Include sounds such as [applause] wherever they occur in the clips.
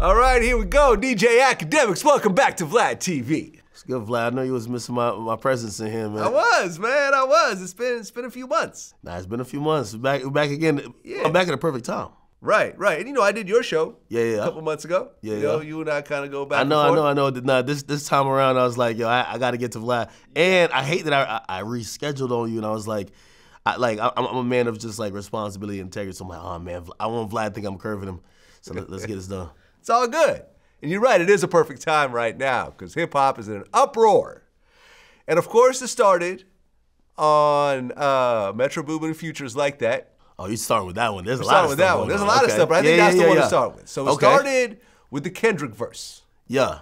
All right, here we go. DJ Akademiks. welcome back to Vlad TV. It's good, Vlad. I know you was missing my, my presence in here, man. I was, man. I was. It's been it's been a few months. Nah, it's been a few months. Back, back again. Yeah. I'm back at the perfect time. Right, right. And you know, I did your show. Yeah, yeah. A couple months ago. Yeah, you know, yeah. you and I kind of go back. I know, I know, I know. Nah, this this time around, I was like, yo, I, I got to get to Vlad, and I hate that I, I I rescheduled on you, and I was like, I like I, I'm a man of just like responsibility and integrity. So I'm like, oh man, I want Vlad to think I'm curving him. So let, let's get this done. It's all good. And you're right, it is a perfect time right now because hip hop is in an uproar. And of course, it started on uh, Metro Boomin Futures like that. Oh, you starting with that one? There's a lot of with stuff that one. There's a lot of stuff, but I think Yeah, that's yeah, the one to start with. So it Okay. started with the Kendrick verse. Yeah.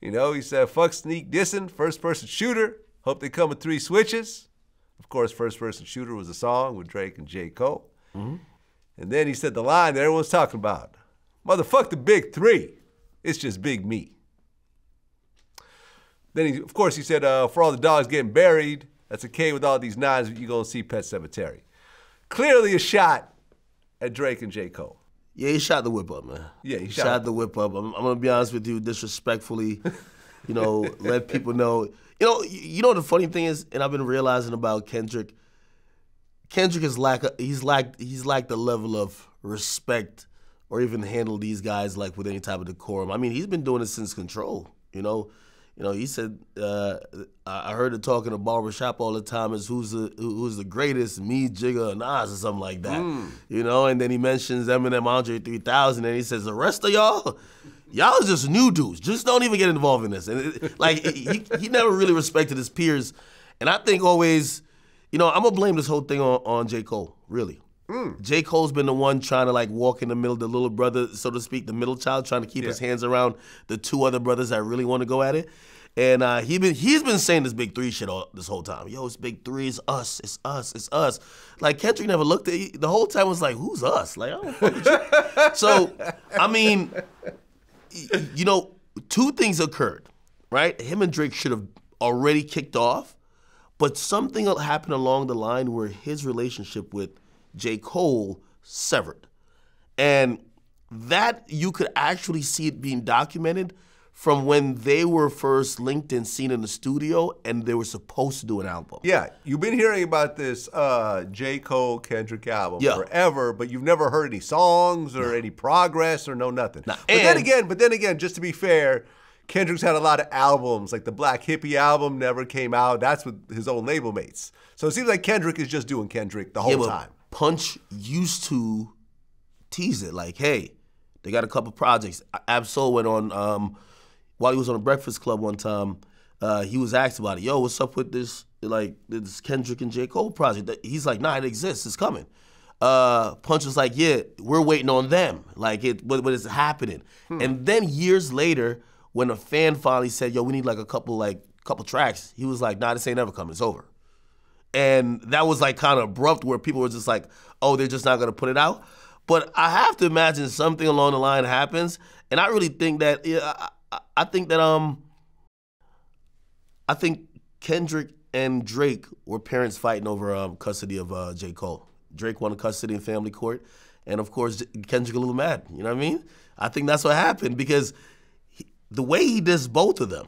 You know, he said, fuck sneak dissing, first person shooter. Hope they come with three switches. Of course, first person shooter was a song with Drake and J. Cole. Mm-hmm. And then he said the line that everyone's talking about Motherfuck the big three. It's just big me. Then, he, of course, he said, uh, for all the dogs getting buried, that's okay with all these nines, you're going to see Pet Cemetery. Clearly a shot at Drake and J. Cole. Yeah, he shot the whip up, man. Yeah, he he shot shot, the whip up. I'm, I'm gonna be honest with you, disrespectfully, you know, [laughs] let people know. You know, you know the funny thing is, and I've been realizing about Kendrick. Kendrick is lack he's lacked he's lacked the level of respect or even handle these guys like with any type of decorum. I mean, he's been doing it since Control. You know, you know. He said uh, I heard it talking to barbershop all the time is who's the who's the greatest, me, Jigga, or Nas or something like that. You know, and then he mentions Eminem, Andre 3000, and he says the rest of y'all. Y'all just new dudes. Just don't even get involved in this. And it, like he, he never really respected his peers, and I think always, you know, I'm gonna blame this whole thing on, on J Cole. Really, J Cole's been the one trying to like walk in the middle, the little brother, so to speak, the middle child, trying to keep his hands around the two other brothers that really want to go at it. And uh, he been he's been saying this big three shit all this whole time. Yo, it's big three, it's us, it's us, it's us. Like Kendrick never looked at the whole time was like, who's us? Like I don't fuck with you. [laughs] So I mean, you know, two things occurred, right? Him and Drake should have already kicked off, but something happened along the line where his relationship with J. Cole severed. And that you could actually see it being documented from when they were first linked and seen in the studio and they were supposed to do an album. Yeah, you've been hearing about this uh, J. Cole Kendrick album Yeah. forever, but you've never heard any songs or any progress or no nothing. But then again, but then again, just to be fair, Kendrick's had a lot of albums, like the Black Hippy album never came out. That's with his own label mates. So it seems like Kendrick is just doing Kendrick the whole Yeah, time. Punch used to tease it like, hey, they got a couple projects. Ab-Soul went on um, while he was on the Breakfast Club one time. Uh, he was asked about it. Yo, what's up with this like this Kendrick and J Cole project? He's like, Nah, it exists. It's coming. Uh, Punch was like, Yeah, we're waiting on them. Like it, but, but it's happening. And then years later, when a fan finally said, Yo, we need like a couple like couple tracks, he was like, Nah, this ain't ever coming. It's over and that was like kind of abrupt where people were just like oh they're just not going to put it out. But i have to imagine something along the line happens and i really think that yeah, I, I- think that um i think kendrick and drake were parents fighting over um, custody of uh, j. Cole. Drake won custody in family court and of course kendrick a little mad you know what i mean? I think that's what happened because he, the way he does both of them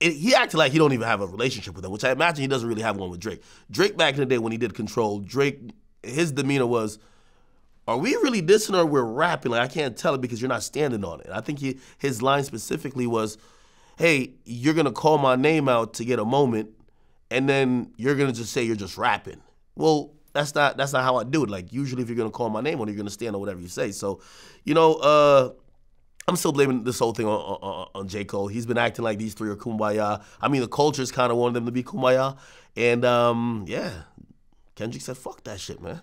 it, he acted like he don't even have a relationship with them, which I imagine he doesn't really have one with Drake. Drake back in the day when he did Control, Drake, his demeanor was, "Are we really dissing or we're rapping?" Like I can't tell it because you're not standing on it. I think he, his line specifically was, "Hey, you're gonna call my name out to get a moment, and then you're gonna just say you're just rapping." Well, that's not that's not how I do it. Like usually, if you're gonna call my name on, it, you're gonna stand on whatever you say. So, you know, uh, I'm still blaming this whole thing on, on, on J. Cole. He's been acting like these three are kumbaya. I mean, the culture's kind of wanted them to be kumbaya. And um, yeah, Kendrick said, fuck that shit, man.